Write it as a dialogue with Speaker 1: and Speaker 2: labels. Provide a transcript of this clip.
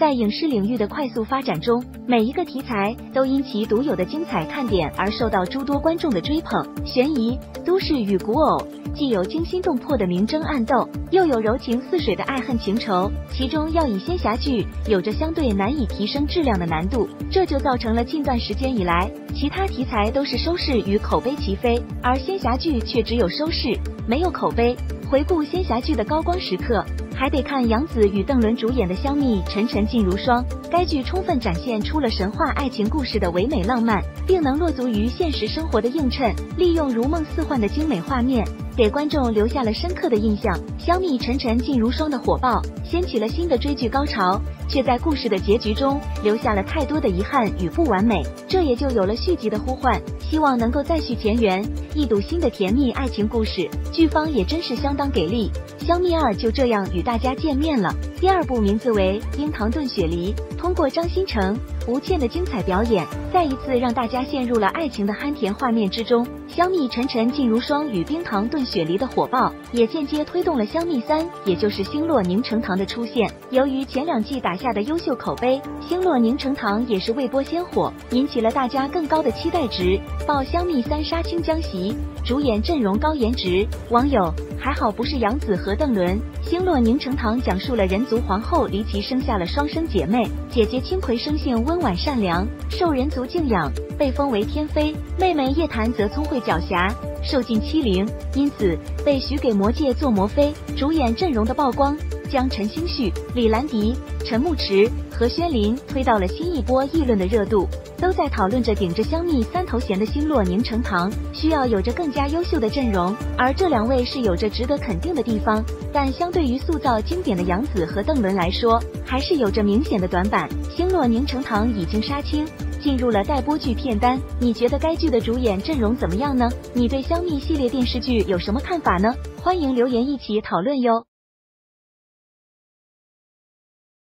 Speaker 1: 在影视领域的快速发展中，每一个题材都因其独有的精彩看点而受到诸多观众的追捧。悬疑、都市与古偶，既有惊心动魄的明争暗斗，又有柔情似水的爱恨情仇，其中要以仙侠剧有着相对难以提升质量的难度，这就造成了近段时间以来，其他题材都是收视与口碑齐飞，而仙侠剧却只有收视没有口碑。回顾仙侠剧的高光时刻。还得看杨紫与邓伦主演的《香蜜沉沉烬如霜》，该剧充分展现出了神话爱情故事的唯美浪漫，并能落足于现实生活的映衬，利用如梦似幻的精美画面，给观众留下了深刻的印象。《香蜜沉沉烬如霜》的火爆，掀起了新的追剧高潮，却在故事的结局中留下了太多的遗憾与不完美，这也就有了续集的呼唤，希望能够再续前缘，一睹新的甜蜜爱情故事。剧方也真是相当给力。香蜜二就这样与大家见面了。第二部名字为《冰糖炖雪梨》，通过张新成、吴倩的精彩表演，再一次让大家陷入了爱情的酣甜画面之中。香蜜沉沉烬如霜与冰糖炖雪梨的火爆，也间接推动了香蜜三，也就是星落凝成糖的出现。由于前两季打下的优秀口碑，星落凝成糖也是未播先火，引起了大家更高的期待值。爆香蜜三杀青江袭，主演阵容高颜值，网友。还好不是杨紫和邓伦，星落凝成糖讲述了人族皇后离奇生下了双生姐妹，姐姐青葵生性温婉善良，受人族敬仰，被封为天妃；妹妹叶檀则聪慧狡黠，受尽欺凌，因此被许给魔界做魔妃。主演阵容的曝光。将陈星旭、李兰迪、陈牧驰和轩林推到了新一波议论的热度，都在讨论着顶着香蜜三头衔的星落凝成糖需要有着更加优秀的阵容，而这两位是有着值得肯定的地方，但相对于塑造经典的杨紫和邓伦来说，还是有着明显的短板。星落凝成糖已经杀青，进入了待播剧片单，你觉得该剧的主演阵容怎么样呢？你对香蜜系列电视剧有什么看法呢？欢迎留言一起讨论哟。